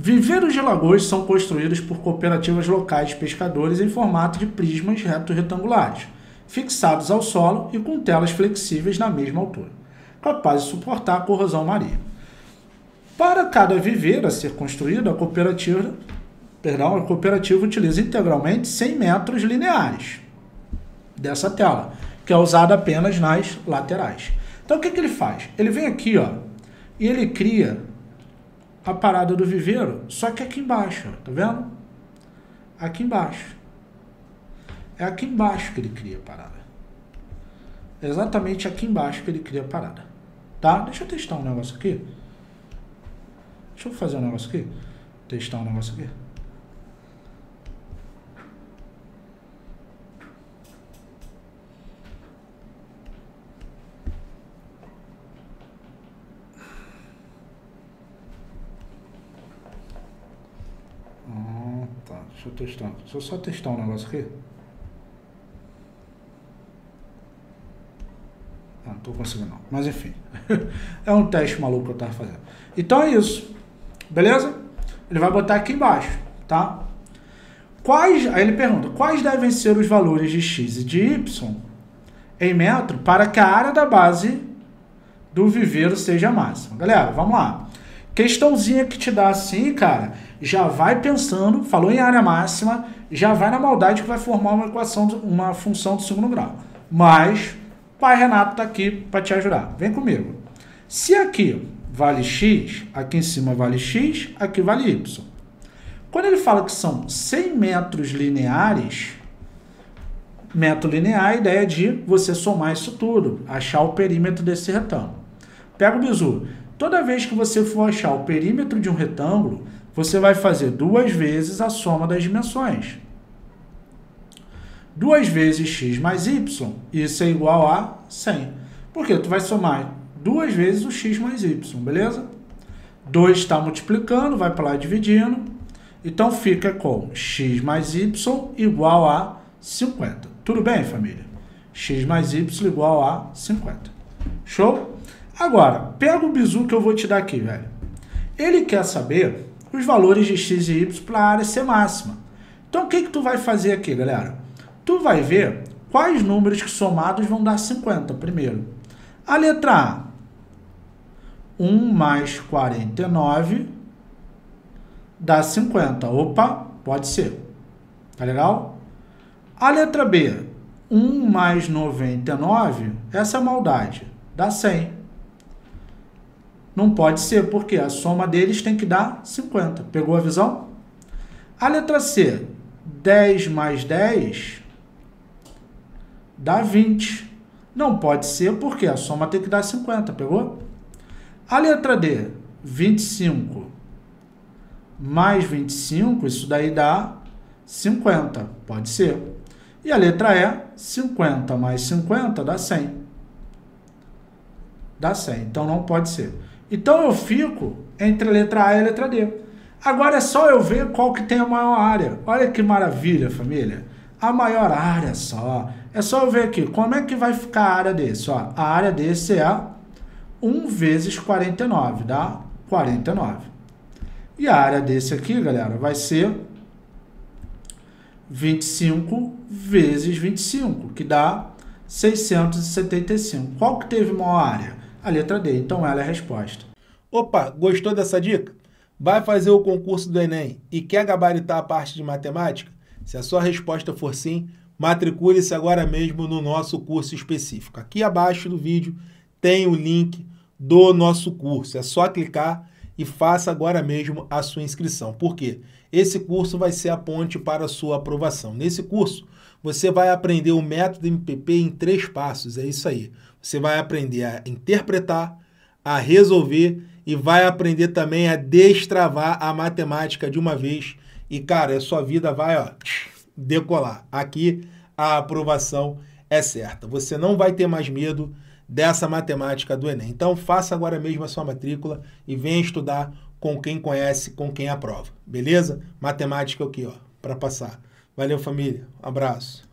Viveiros de lagoas são construídos por cooperativas locais de pescadores em formato de prismas reto-retangulares, fixados ao solo e com telas flexíveis na mesma altura, capazes de suportar a corrosão marinha. Para cada viveiro a ser construído, a cooperativa, perdão, a cooperativa utiliza integralmente 100 metros lineares dessa tela, que é usada apenas nas laterais. Então o que, que ele faz? Ele vem aqui ó, e ele cria a parada do viveiro, só que aqui embaixo, tá vendo? Aqui embaixo. É aqui embaixo que ele cria a parada. É exatamente aqui embaixo que ele cria a parada. Tá? Deixa eu testar um negócio aqui. Deixa eu fazer um negócio aqui. Testar um negócio aqui. Deixa eu testar. Deixa eu só testar um negócio aqui. Ah, não tô conseguindo não. Mas enfim. é um teste maluco que eu tava fazendo. Então é isso. Beleza? Ele vai botar aqui embaixo, tá? Quais, aí ele pergunta, quais devem ser os valores de x e de y em metro para que a área da base do viveiro seja máxima? Galera, vamos lá. Questãozinha que te dá assim, cara, já vai pensando, falou em área máxima, já vai na maldade que vai formar uma equação, uma função do segundo grau. Mas, pai Renato está aqui para te ajudar. Vem comigo. Se aqui vale x, aqui em cima vale x, aqui vale y. Quando ele fala que são 100 metros lineares, metro linear, a ideia é de você somar isso tudo, achar o perímetro desse retângulo. Pega o bizu. Toda vez que você for achar o perímetro de um retângulo, você vai fazer duas vezes a soma das dimensões. 2 vezes x mais y, isso é igual a 100. Porque tu vai somar duas vezes o x mais y, beleza? 2 está multiplicando, vai para lá dividindo. Então fica com x mais y igual a 50. Tudo bem, família? x mais y igual a 50. Show? Agora, pega o bizu que eu vou te dar aqui, velho. Ele quer saber os valores de x e y para a área ser máxima. Então, o que, que tu vai fazer aqui, galera? Tu vai ver quais números que somados vão dar 50 primeiro. A letra A, 1 mais 49 dá 50. Opa, pode ser. Tá legal? A letra B, 1 mais 99, essa é maldade, dá 100. Não pode ser, porque a soma deles tem que dar 50. Pegou a visão? A letra C, 10 mais 10 dá 20. Não pode ser, porque a soma tem que dar 50. Pegou? A letra D, 25 mais 25, isso daí dá 50. Pode ser. E a letra E, 50 mais 50 dá 100. Dá 100. Então não pode ser. Então eu fico entre a letra A e a letra D. Agora é só eu ver qual que tem a maior área. Olha que maravilha, família. A maior área só. É só eu ver aqui. Como é que vai ficar a área desse? Ó, a área desse é 1 vezes 49, dá 49. E a área desse aqui, galera, vai ser 25 vezes 25, que dá 675. Qual que teve maior área? A letra D. Então ela é a resposta. Opa, gostou dessa dica? Vai fazer o concurso do Enem e quer gabaritar a parte de matemática? Se a sua resposta for sim, matricule-se agora mesmo no nosso curso específico. Aqui abaixo do vídeo tem o link do nosso curso. É só clicar e faça agora mesmo a sua inscrição. Por quê? Esse curso vai ser a ponte para a sua aprovação. Nesse curso, você vai aprender o método MPP em três passos. É isso aí. Você vai aprender a interpretar, a resolver e vai aprender também a destravar a matemática de uma vez. E, cara, a sua vida vai ó, decolar. Aqui a aprovação é certa. Você não vai ter mais medo dessa matemática do Enem. Então, faça agora mesmo a sua matrícula e venha estudar com quem conhece, com quem aprova. Beleza? Matemática aqui, ó, para passar. Valeu, família. Um abraço.